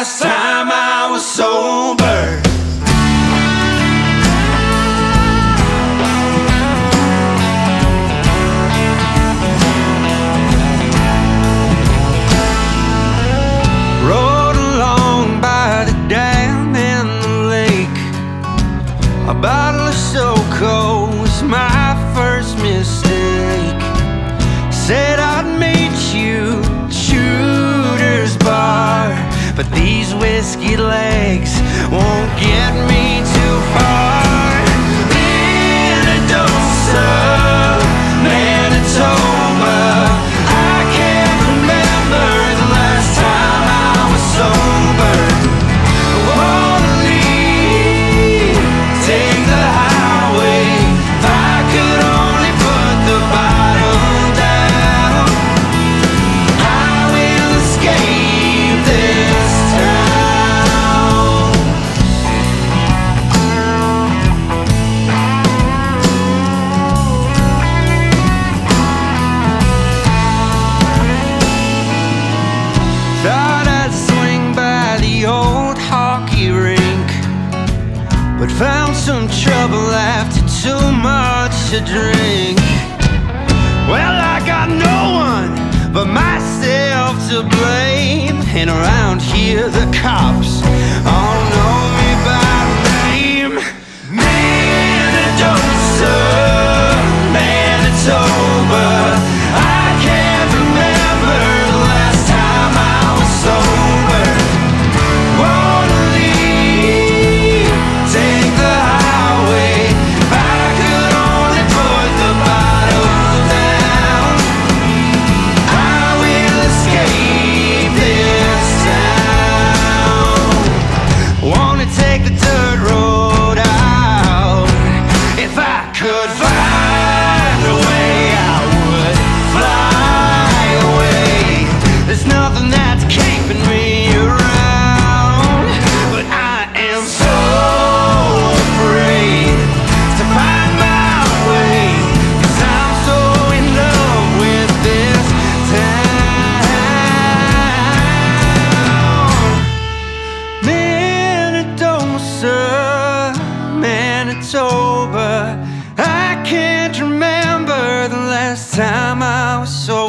last time I was sober. Rode along by the dam and the lake. A bottle of SoCo was my first mistake Said I'd meet you but these But found some trouble after too much to drink. Well, I got no one but myself to blame. And around here the cops sober I can't remember the last time I was sober